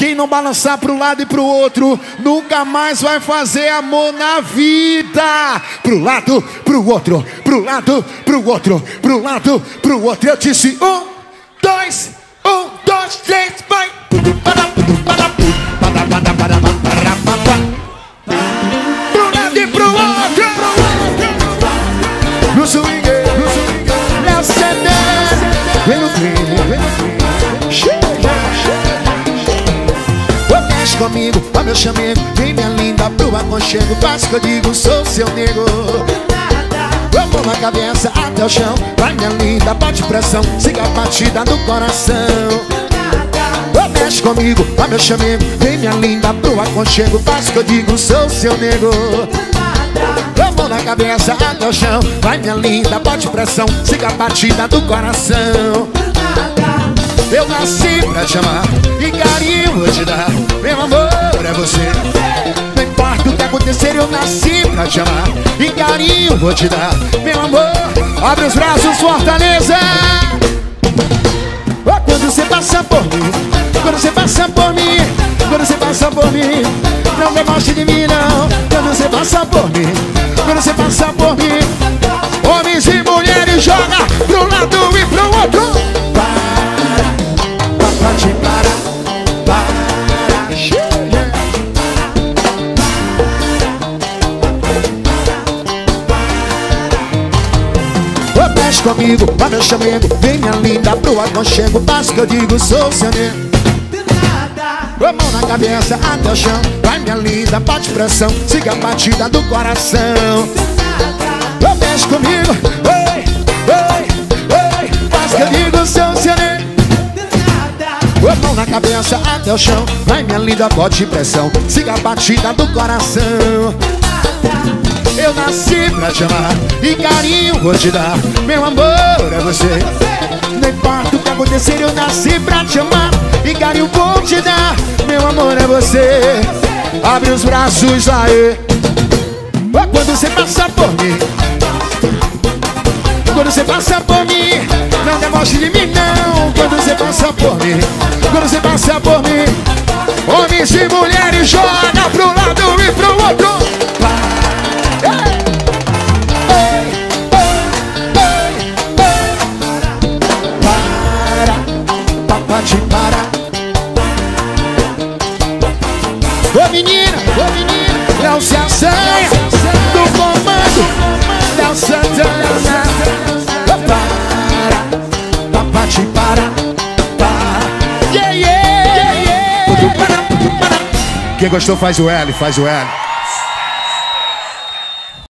Quem não balançar pro lado e pro outro, nunca mais vai fazer amor na vida. Pro lado, pro outro, pro lado, pro outro, pro lado, pro outro. Eu disse um, dois, um, dois, três, vai. Pro lado e pro outro. No swing, comigo, ó meu chamego. Vem minha linda pro aconchego. Faz que eu digo, sou seu nego. Vamos na cabeça até o chão. Vai minha linda, bote pressão. Siga a batida do coração. Ô, Mexe comigo, ó meu chamego. Vem minha linda pro aconchego. Faz que eu digo, sou seu nego. Vamos na cabeça até o chão. Vai minha linda, bote pressão. Siga a batida do coração eu nasci pra te amar e carinho vou te dar. Meu amor é você. Não importa o que acontecer, eu nasci pra te amar e carinho vou te dar. Meu amor, abre os braços, fortaleza. Oh, quando você passa por mim, quando você passa por mim, quando você passa por mim, não deboche de mim não. Quando você passa por mim, quando você passa por mim, mexe comigo, ó meu chamego Vem minha linda pro aconchego. Faz que eu digo, sou seu nego Ô, mão na cabeça até o chão. Vai minha linda, bate pressão. Siga a batida do coração. Mexe comigo. Oi, oi, oi Faz que eu digo, sou seu cabeça até o chão. Vai minha linda, bote pressão. Siga a batida do coração. Eu nasci pra te amar E carinho vou te dar. Meu amor é você. Não importa o que acontecer Eu nasci pra te amar E carinho vou te dar. Meu amor é você. Abre os braços aí Quando você passa por mim quando você passa por mim Não deboche de mim não. Quando você passa por mim Quando você passa por mim Homens e mulheres joga pro lado e pro outro! Ei! Para Ô menina, ô menina Léo se assanha Quem gostou faz o L, faz o L